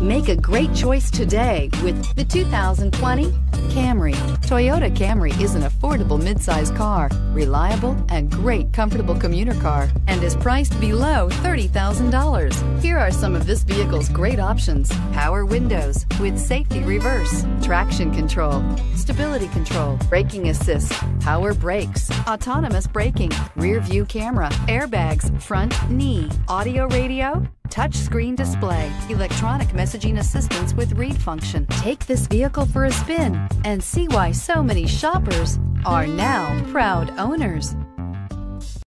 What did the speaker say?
Make a great choice today with the 2020 Camry. Toyota Camry is an affordable midsize car, reliable and great comfortable commuter car, and is priced below $30,000. Here are some of this vehicle's great options. Power windows with safety reverse, traction control, stability control, braking assist, power brakes, autonomous braking, rear view camera, airbags, front knee, audio radio, touchscreen display, electronic messaging assistance with read function. Take this vehicle for a spin and see why so many shoppers are now proud owners.